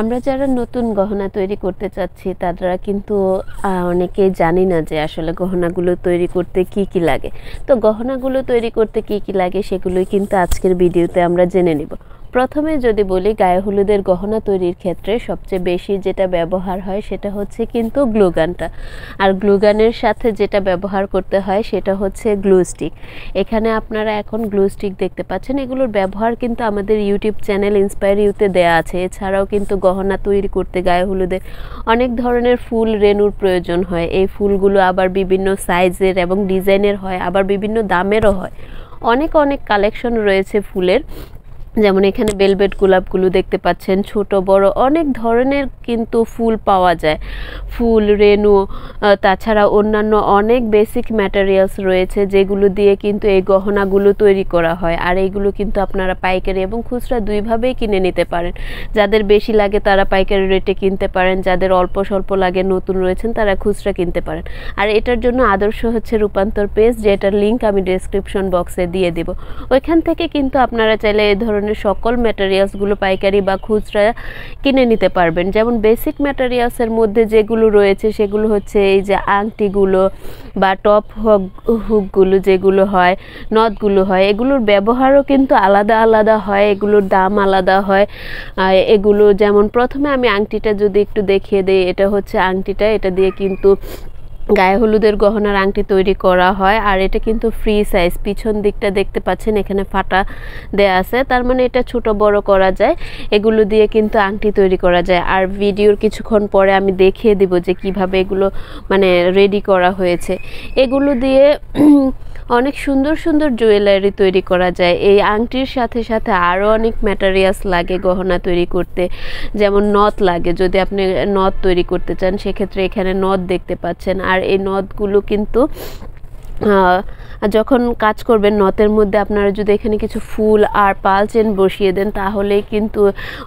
আমরা যারা নতুন গহনা তৈরি করতে চাচ্ছি তারা কিন্তু অনেকেই জানি না যে আসলে গহনাগুলো তৈরি করতে কি কি লাগে। তো গহনাগুলো তৈরি করতে কি কি লাগে সেগুলোই কিন্তু আজকের ভিডিওতে আমরা জেনে নিব। প্রথমে যদি বলি গায়ে হলুদের গহনা তৈরির ক্ষেত্রে সবচেয়ে বেশি যেটা ব্যবহার হয় সেটা হচ্ছে কিন্তু গ্লুগানটা আর গ্লুগানের সাথে যেটা ব্যবহার করতে হয় সেটা হচ্ছে গ্লু স্টিক। এখানে আপনারা এখন গ্লু স্টিক দেখতে পাচ্ছেন। এগুলোর ব্যবহার কিন্তু আমাদের ইউটিউব চ্যানেল ইন্সপায়ার ইউতে দেওয়া আছে। এছাড়াও কিন্তু গহনা তৈরি করতে গায়ে হলুদের অনেক ধরনের ফুল রেনুর প্রয়োজন হয়। এই ফুলগুলো আবার বিভিন্ন সাইজের এবং ডিজাইনের হয়, আবার বিভিন্ন দামেরও হয়। অনেক অনেক কালেকশন রয়েছে ফুলের। যেমন এখানে বেলভেট গোলাপগুলো দেখতে পাচ্ছেন, ছোট, বড়, অনেক ধরনের কিন্তু ফুল পাওয়া যায়। ফুল, রেনু তাছাড়া অন্যান্য অনেক বেসিক ম্যাটেরিয়ালস রয়েছে যেগুলো দিয়ে কিন্তু এই গহনাগুলো তৈরি করা হয়। আর এইগুলো কিন্তু আপনারা পাইকারি এবং খুচরা দুইভাবেই কিনে নিতে পারেন। যাদের বেশি লাগে তারা পাইকারি রেটে কিনতে পারেন, যাদের অল্প স্বল্প লাগে, নতুন রয়েছেন তারা খুচরা কিনতে পারেন। আর এটার জন্য আদর্শ হচ্ছে রূপান্তর পেজ যেটার লিঙ্ক আমি ডেসক্রিপশন বক্সে দিয়ে দেব। ওইখান থেকে কিন্তু আপনারা চাইলে এই ধরনের ধরনের সকল ম্যাটেরিয়ালসগুলো পাইকারি বা খুচরা কিনে নিতে পারবেন। যেমন বেসিক ম্যাটেরিয়ালসের মধ্যে যেগুলো রয়েছে সেগুলো হচ্ছে এই যে আংটিগুলো বা টপ হক হুকগুলো যেগুলো হয় নথগুলো হয়, এগুলোর ব্যবহারও কিন্তু আলাদা আলাদা হয়, এগুলোর দাম আলাদা হয়। এগুলো যেমন প্রথমে আমি আংটিটা যদি একটু দেখিয়ে দিই, এটা হচ্ছে আংটিটা, এটা দিয়ে কিন্তু গায়ে হলুদের গহনার আংটি তৈরি করা হয়, আর এটা কিন্তু ফ্রি সাইজ পিছন দিকটা দেখতে পাচ্ছেন, এখানে ফাটা দেয়া আছে। তার মানে এটা ছোট বড় করা যায়। এগুলো দিয়ে কিন্তু আংটি তৈরি করা যায়। আর ভিডিওর কিছুক্ষণ পরে আমি দেখিয়ে দিব যে কীভাবে এগুলো মানে রেডি করা হয়েছে। এগুলো দিয়ে অনেক সুন্দর সুন্দর জুয়েলারি তৈরি করা যায়। এই আংটির সাথে সাথে আরও অনেক ম্যাটারিয়ালস লাগে গহনা তৈরি করতে। যেমন নথ লাগে, যদি আপনি নথ তৈরি করতে চান, সেক্ষেত্রে এখানে নথ দেখতে পাচ্ছেন। আর এই নথগুলো কিন্তু যখন কাজ করবেন নথের মধ্যে আপনারা যদি এখানে কিছু ফুল আর পাল চেন বসিয়ে দেন তাহলে কিন্তু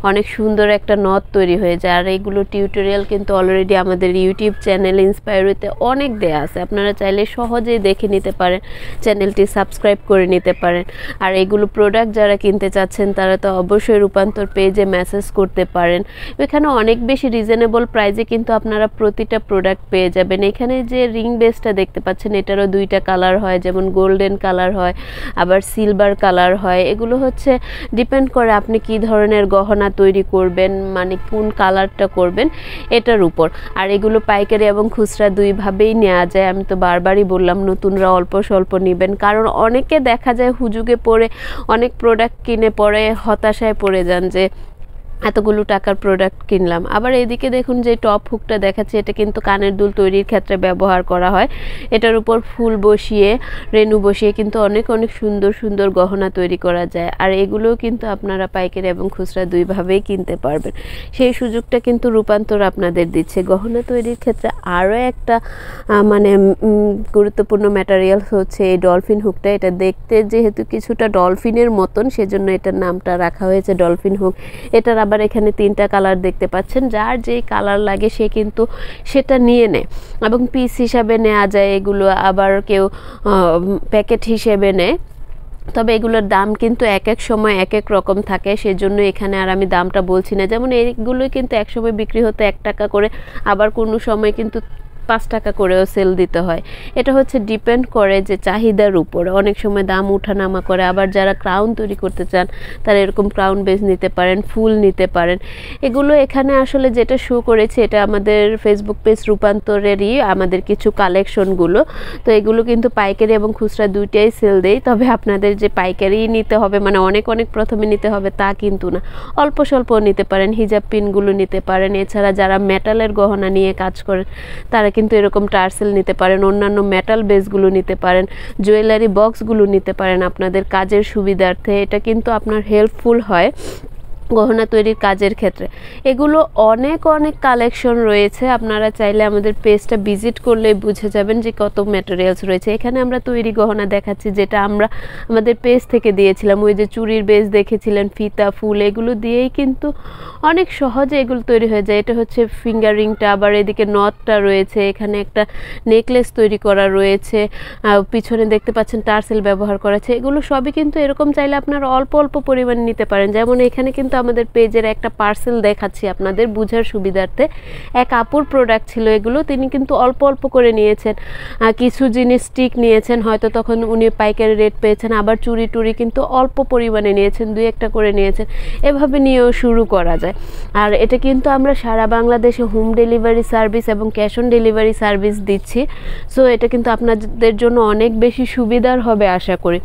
অনেক সুন্দর একটা নথ তৈরি হয়ে যায়। আর এইগুলো টিউটোরিয়াল কিন্তু অলরেডি আমাদের ইউটিউব চ্যানেল ইন্সপায়ারিতে অনেক দেয়া আছে। আপনারা চাইলে সহজেই দেখে নিতে পারেন চ্যানেলটি সাবস্ক্রাইব করে নিতে পারেন। আর এগুলো প্রোডাক্ট যারা কিনতে চাচ্ছেন, তারা তো অবশ্যই রূপান্তর পেজে মেসেজ করতে পারেন। এখানে অনেক বেশি রিজনেবল প্রাইজে কিন্তু আপনারা প্রতিটা প্রোডাক্ট পেয়ে যাবেন। এখানে যে রিং বেসটা দেখতে পাচ্ছেন, এটারও দুইটা কালার হয়, যেমন গোল্ডেন কালার হয়, আবার সিলভার কালার হয়। এগুলো হচ্ছে ডিপেন্ড করে আপনি কি ধরনের গহনা তৈরি করবেন মানে কোন কালারটা করবেন, এটার উপর। আর এগুলো পাইকারি এবং খুচরা দুইভাবেই নেওয়া যায়। আমি তো বারবারই বললাম, নতুনরা অল্প স্বল্প নেবেন। কারণ অনেকে দেখা যায় হুজুগে পড়ে অনেক প্রোডাক্ট কিনে পরে হতাশায় পড়ে যান যে এতগুলো টাকার প্রোডাক্ট কিনলাম। আবার এদিকে দেখুন যে টপ হুকটা দেখাচ্ছে, এটা কিন্তু কানের দুল তৈরির ক্ষেত্রে ব্যবহার করা হয়। এটার উপর ফুল বসিয়ে, রেনু বসিয়ে কিন্তু অনেক অনেক সুন্দর সুন্দর গহনা তৈরি করা যায়। আর এগুলোও কিন্তু আপনারা পাইকারি এবং খুচরা দুইভাবেই কিনতে পারবেন। সেই সুযোগটা কিন্তু রূপান্তর আপনাদের দিচ্ছে। গহনা তৈরির ক্ষেত্রে আরও একটা মানে গুরুত্বপূর্ণ ম্যাটারিয়ালস হচ্ছে এই ডলফিন হুকটা এটা দেখতে যেহেতু কিছুটা ডলফিনের মতন, সেজন্য এটার নামটা রাখা হয়েছে ডলফিন হুক এটার আবার এখানে তিনটা কালার দেখতে পাচ্ছেন। যার যেই কালার লাগে সে কিন্তু সেটা নিয়ে নেয় এবং পিস হিসাবে নেওয়া যায়, এগুলো আবার কেউ প্যাকেট হিসেবে নেয়। তবে এগুলোর দাম কিন্তু এক এক সময় এক এক রকম থাকে, সেজন্য এখানে আর আমি দামটা বলছি না। যেমন এইগুলোই কিন্তু এক সময় বিক্রি হতো এক টাকা করে, আবার কোনো সময় কিন্তু পাঁচ টাকা করেও সেল দিতে হয়। এটা হচ্ছে ডিপেন্ড করে যে চাহিদার উপর। অনেক সময় দাম উঠানামা করে। আবার যারা ক্রাউন তৈরি করতে চান, তারা এরকম ক্রাউন বেস নিতে পারেন, ফুল নিতে পারেন। এগুলো এখানে আসলে যেটা শো করেছে, এটা আমাদের ফেসবুক পেজ রূপান্তরেরই আমাদের কিছু কালেকশনগুলো তো এগুলো কিন্তু পাইকারি এবং খুচরা দুইটাই সেল দেয়। তবে আপনাদের যে পাইকারি নিতে হবে মানে অনেক অনেক প্রথমে নিতে হবে তা কিন্তু না। অল্প স্বল্প নিতে পারেন, হিজাব পিনগুলো নিতে পারেন। এছাড়া যারা মেটালের গহনা নিয়ে কাজ করেন, তারা কিন্তু এরকম টার্সেল নিতে পারেন, অন্যান্য মেটাল বেসগুলো নিতে পারেন জুয়েলারি বক্সগুলো নিতে পারেন আপনাদের কাজের সুবিধার্থে। এটা কিন্তু আপনার হেল্পফুল হয়। গহনা তৈরির কাজের ক্ষেত্রে। এগুলো অনেক অনেক কালেকশন রয়েছে। আপনারা চাইলে আমাদের পেজটা ভিজিট করলে বুঝে যাবেন যে কত ম্যাটেরিয়ালস রয়েছে। এখানে আমরা তৈরি গহনা দেখাচ্ছি, যেটা আমরা আমাদের পেজ থেকে দিয়েছিলাম। ওই যে চুরির বেস দেখেছিলেন, ফিতা, ফুল, এগুলো দিয়েই কিন্তু অনেক সহজে এগুলো তৈরি হয়ে যায়। এটা হচ্ছে ফিঙ্গারিংটা আবার এদিকে নথটা রয়েছে। এখানে একটা নেকলেস তৈরি করা রয়েছে। পিছনে দেখতে পাচ্ছেন টার্সেল ব্যবহার করা আছে। এগুলো সবই কিন্তু এরকম চাইলে আপনারা অল্প অল্প পরিমাণ নিতে পারেন। যেমন এখানে কিন্তু আমাদের পেজের একটা পার্সেল দেখাচ্ছি আপনাদের বুঝার সুবিধার্থে। এক আপুর প্রোডাক্ট ছিল এগুলো, তিনি কিন্তু অল্প অল্প করে নিয়েছেন। কিছু জিনিস স্টিক নিয়েছেন, হয়তো তখন উনি পাইকারি রেট পেয়েছেন, আবার চুরি টুরি কিন্তু অল্প পরিমাণে নিয়েছেন, দুই একটা করে নিয়েছেন। এভাবে নিয়েও শুরু করা যায়। আর এটা কিন্তু আমরা সারা বাংলাদেশে হোম ডেলিভারি সার্ভিস এবং ক্যাশ অন ডেলিভারি সার্ভিস দিচ্ছি। সো এটা কিন্তু আপনাদের জন্য অনেক বেশি সুবিধার হবে, আশা করি।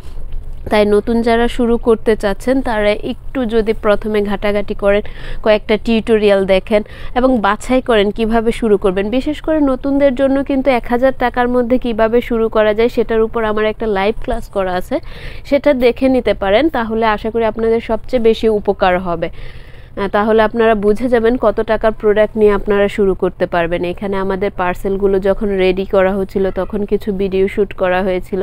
তাই নতুন যারা শুরু করতে চাচ্ছেন, তারা একটু যদি প্রথমে ঘাটাঘাটি করেন, কয়েকটা টিউটোরিয়াল দেখেন এবং বাছাই করেন কীভাবে শুরু করবেন। বিশেষ করে নতুনদের জন্য কিন্তু এক হাজার টাকার মধ্যে কীভাবে শুরু করা যায়, সেটার উপর আমার একটা লাইভ ক্লাস করা আছে। সেটা দেখে নিতে পারেন, তাহলে আশা করি আপনাদের সবচেয়ে বেশি উপকার হবে। তাহলে আপনারা বুঝে যাবেন কত টাকার প্রোডাক্ট নিয়ে আপনারা শুরু করতে পারবেন। এখানে আমাদের পার্সেলগুলো যখন রেডি করা হচ্ছিল, তখন কিছু ভিডিও শ্যুট করা হয়েছিল।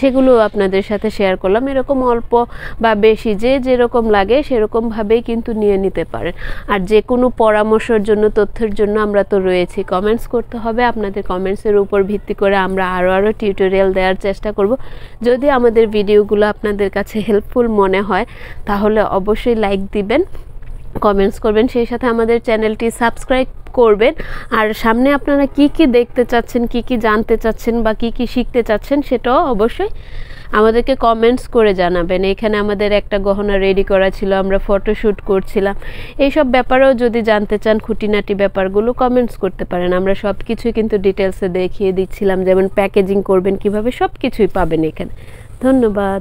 সেগুলো আপনাদের সাথে শেয়ার করলাম। এরকম অল্প বা বেশি যে যেরকম লাগে, সেরকমভাবেই কিন্তু নিয়ে নিতে পারেন। আর যে কোনো পরামর্শের জন্য, তথ্যের জন্য আমরা তো রয়েছি। কমেন্টস করতে হবে। আপনাদের কমেন্টসের উপর ভিত্তি করে আমরা আরও আরও টিউটোরিয়াল দেওয়ার চেষ্টা করব। যদি আমাদের ভিডিওগুলো আপনাদের কাছে হেল্পফুল মনে হয়, তাহলে অবশ্যই লাইক দিবেন। কমেন্টস করবেন, সেই সাথে আমাদের চ্যানেলটি সাবস্ক্রাইব করবেন। আর সামনে আপনারা কি কি দেখতে চাচ্ছেন, কি কি জানতে চাচ্ছেন বা কি কি শিখতে চাচ্ছেন, সেটাও অবশ্যই আমাদেরকে কমেন্টস করে জানাবেন। এখানে আমাদের একটা গহনা রেডি করা ছিল, আমরা ফটোশ্যুট করছিলাম। এইসব ব্যাপারেও যদি জানতে চান, খুঁটিনাটি ব্যাপারগুলো কমেন্টস করতে পারেন। আমরা সব কিছুই কিন্তু ডিটেলসে দেখিয়ে দিচ্ছিলাম, যেমন প্যাকেজিং করবেন, কীভাবে সব কিছুই পাবেন এখানে। ধন্যবাদ।